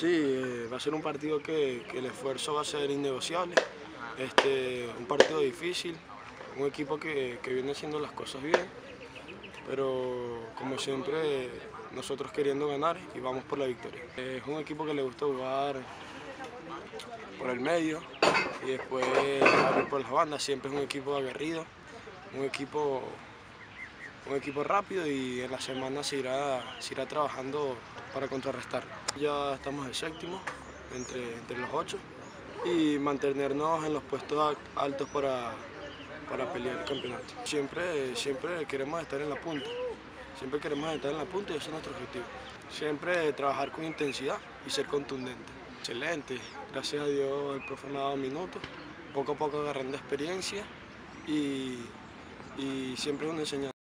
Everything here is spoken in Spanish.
Sí, eh, va a ser un partido que, el esfuerzo va a ser innegociable, este, un partido difícil, un equipo que, viene haciendo las cosas bien, pero como siempre nosotros queriendo ganar y vamos por la victoria. Es un equipo que le gusta jugar por el medio y después por las bandas, siempre es un equipo aguerrido, un equipo, un equipo rápido y en la semana se irá, irá trabajando para contrarrestar. Ya estamos de séptimo entre, entre los ocho y mantenernos en los puestos altos para, para pelear el campeonato. Siempre, siempre queremos estar en la punta, siempre queremos estar en la punta y ese es nuestro objetivo. Siempre trabajar con intensidad y ser contundente. Excelente, gracias a Dios el profe me ha dado minutos, poco a poco agarrando experiencia y, y siempre es una enseñanza.